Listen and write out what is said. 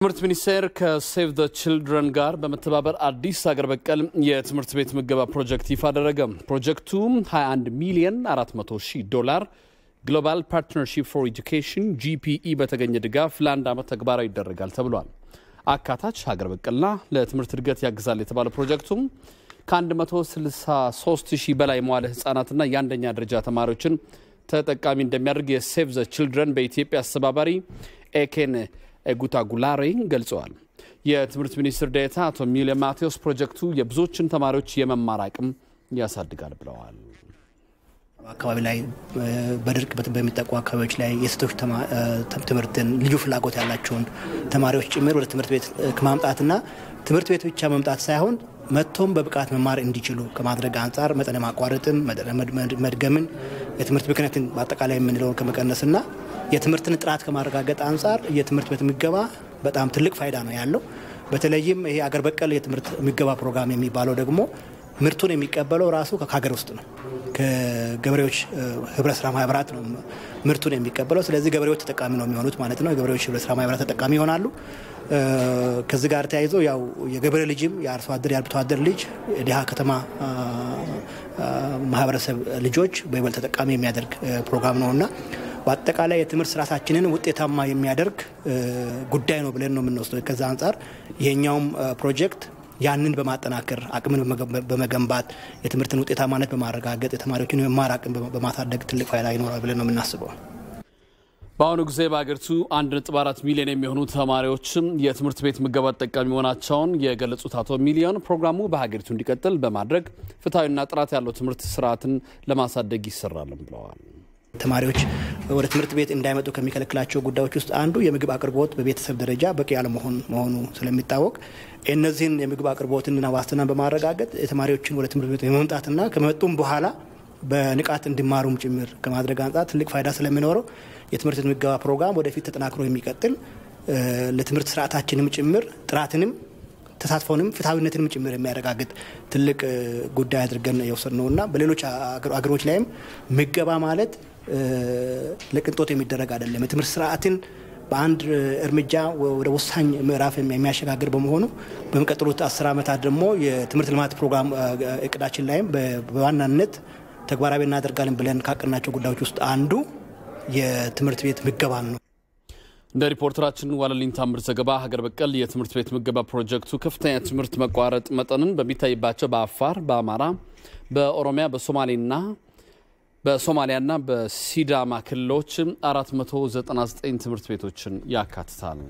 ትምህርት ሚኒስቴር ከ Save the Children ጋር በመተባበር አዲስ አገር በቀል የትምህርት ቤት ምገባ ፕሮጀክት ይፋ አደረገ። ፕሮጀክቱ 21 ሚሊዮን 400 ሺህ ዶላር Global Partnership for Education GPE በተገኘ ድጋፍ ለአንድ ዓመት ተግባራዊ ይደረጋል ተብሏል። አካታች ሀገር በቀልና ለትምህርት እድገት ያግዛል የተባለ ፕሮጀክቱም ከ163 ሺህ በላይ መዋለ ህጻናትና የአንደኛ ደረጃ ተማሪዎችን ተጠቃሚ እንደሚያደርግ የ Save the Children በኢትዮጵያ አስተባባሪ ኤኬን ጉታጉላሬ ገልጸዋል። የትምህርት ሚኒስትር ዴኤታ አቶ ሚሊዮን ማቴዎስ ፕሮጀክቱ የብዙዎችን ተማሪዎች የመማር አቅም ያሳድጋል ብለዋል። አካባቢ ላይ በድርቅ በሚጠቁ አካባቢዎች ላይ የሴቶች ትምህርትን ልዩ ፍላጎት ያላቸውን ተማሪዎች ጭምር ወደ ትምህርት ቤት ከማምጣትና ትምህርት ቤት ብቻ መምጣት ሳይሆን መጥቶም በብቃት መማር እንዲችሉ ከማድረግ አንጻር መጠነ ማቋረጥን፣ መድገምን፣ የትምህርት ብክነትን በአጠቃላይ የምንለውን ከመቀነስና የትምህርትን ጥራት ከማረጋገጥ አንጻር የትምህርት ቤት ምገባ በጣም ትልቅ ፋይዳ ነው ያለው። በተለይም ይሄ አገር በቀል የትምህርት ምገባ ፕሮግራም የሚባለው ደግሞ ምርቱን የሚቀበለው ራሱ ከሀገር ውስጥ ነው። ከገበሬዎች ህብረት ስራ ማህበራት ነው ምርቱን የሚቀበለው። ስለዚህ ገበሬዎች ተጠቃሚ ነው የሚሆኑት ማለት ነው። የገበሬዎች ህብረት ስራ ማህበራት ተጠቃሚ ይሆናሉ። ከዚህ ጋር ተያይዞ ያው የገበሬ ልጅም የአርሶ አደር የአርብቶ አደር ልጅ የድሃ ከተማ ማህበረሰብ ልጆች በይበልጥ ተጠቃሚ የሚያደርግ ፕሮግራም ነው እና በአጠቃላይ የትምህርት ስርዓታችንን ውጤታማ የሚያደርግ ጉዳይ ነው ብለን ነው የምንወስደው። ከዛ አንጻር ይሄኛውም ፕሮጀክት ያንን በማጠናከር አቅምን በመገንባት የትምህርትን ውጤታማነት በማረጋገጥ የተማሪዎችን የመማር አቅም በማሳደግ ትልቅ ፋይዳ ይኖራል ብለን ነው የምናስበው። በአሁኑ ጊዜ በሀገሪቱ 1.4 ሚሊዮን የሚሆኑ ተማሪዎችም የትምህርት ቤት ምገባ ተጠቃሚ መሆናቸውን የገለጹት አቶ ሚሊዮን ፕሮግራሙ በሀገሪቱ እንዲቀጥል በማድረግ ፍትሐዊና ጥራት ያለው ትምህርት ስርዓትን ለማሳደግ ይሰራልም ብለዋል። ተማሪዎች ወደ ትምህርት ቤት እንዳይመጡ ከሚከለክላቸው ጉዳዮች ውስጥ አንዱ የምግብ አቅርቦት በቤተሰብ ደረጃ በቂ ያለመሆን መሆኑ ስለሚታወቅ እነዚህን የምግብ አቅርቦትንና ዋስትናን በማረጋገጥ የተማሪዎችን ወደ ትምህርት ቤት የመምጣትና ከመጡም በኋላ በንቃት እንዲማሩም ጭምር ከማድረግ አንጻር ትልቅ ፋይዳ ስለሚኖረው የትምህርት ምገባ ፕሮግራም ወደፊት ተጠናክሮ የሚቀጥል ለትምህርት ስርዓታችንም ጭምር ጥራትንም ተሳትፎንም ፍትሐዊነትንም ጭምር የሚያረጋግጥ ትልቅ ጉዳይ አድርገን የወሰድ ነው እና በሌሎች አገሮች ላይም ምገባ ማለት ለቅንጦት የሚደረግ አይደለም። የትምህርት ስርዓትን በአንድ እርምጃ ወደ ወሳኝ ምዕራፍ የሚያሸጋግር በመሆኑ በሚቀጥሉት አስር ዓመታት ደግሞ የትምህርት ልማት ፕሮግራም እቅዳችን ላይም በዋናነት ተግባራዊ እናደርጋለን ብለን ካቀናቸው ጉዳዮች ውስጥ አንዱ የትምህርት ቤት ምገባን ነው። እንደ ሪፖርተራችን ዋለልኝ ታምር ዘገባ ሀገር በቀል የትምህርት ቤት ምገባ ፕሮጀክቱ ከፍተኛ ትምህርት መቋረጥ መጠንን በሚታይባቸው በአፋር፣ በአማራ፣ በኦሮሚያ፣ በሶማሌና በሶማሊያና በሲዳማ ክልሎች 499 ትምህርት ቤቶችን ያካትታል።